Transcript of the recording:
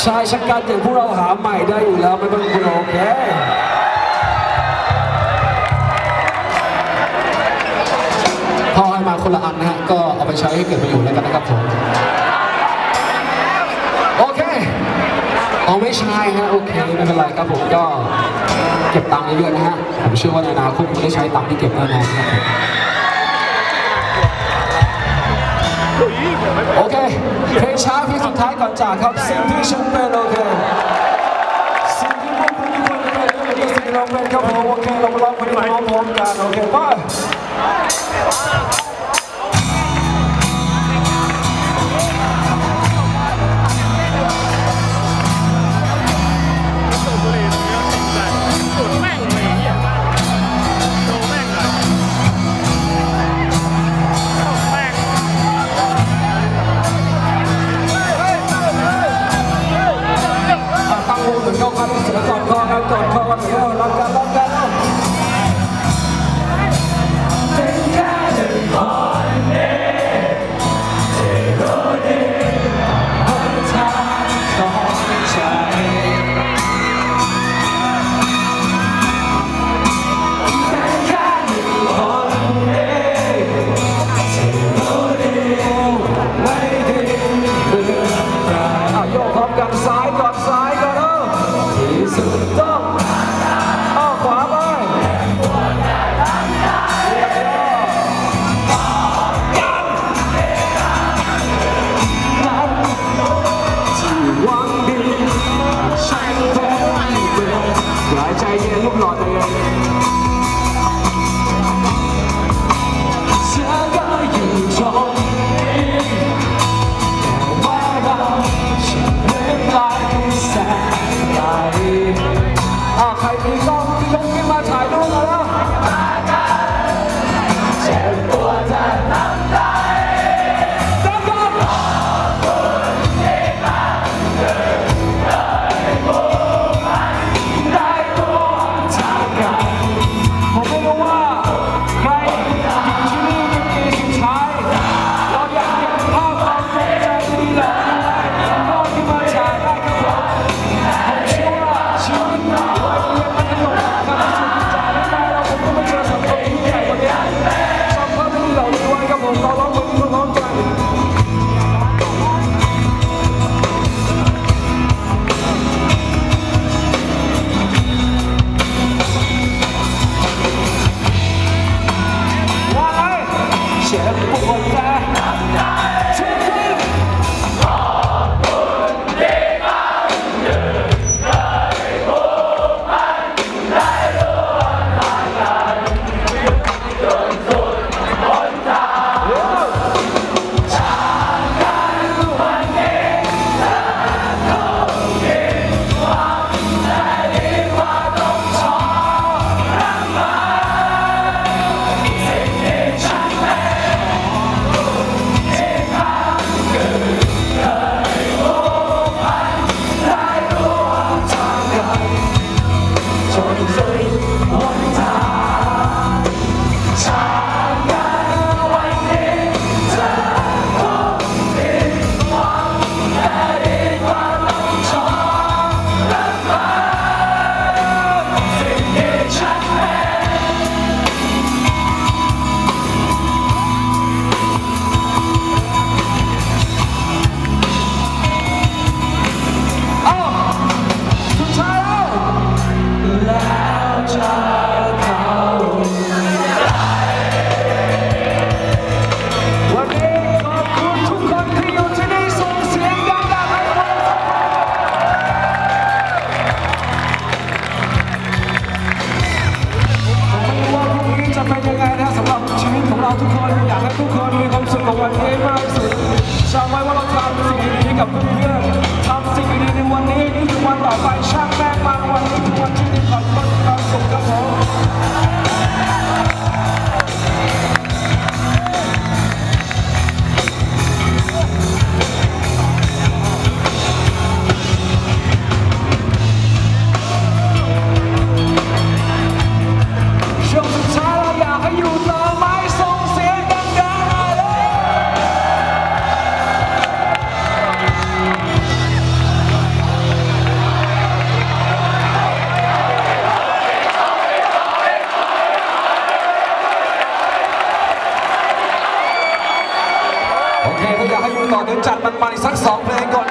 ชายชะกันอย่างพวกเราหาใหม่ได้อยู่แล้วไม่ต้องกลัวโอเคพอให้มาคนละอันนะฮะก็เอาไปใช้ให้เกิดประโยชน์แล้วกันนะครับผมโอเคเอาไม่ใช่ฮะโอเคไม่เป็นไรครับผมก็เก็บตังค์เยอะๆนะฮะผมเชื่อว่าในอนาคตคุณได้ใช้ตังค์ที่เก็บแน่นอนครับ โอเคเพลงช้าที่สุดท้ายก่อนจากครับสิ่งที่ฉันเป็นโอเคสิ่งที่พวกคุณทุกคนเป็นก็เป็นสิ่งที่เราเป็นครับผมโอเคเราไปร้องเพลงพร้อมๆกันโอเคไป ความรู้สึกดีๆกับเพื่อนๆทำสิ่งดีๆในวันนี้นี่คือวันต่อไปช่างแม่งมาวันนี้คือวันที่มีความสุขความสุขครับผม เคถ้าอยากให้อยู่ต่อเดี๋ยวจัดมันมาอีกสักสองเพลงก่อน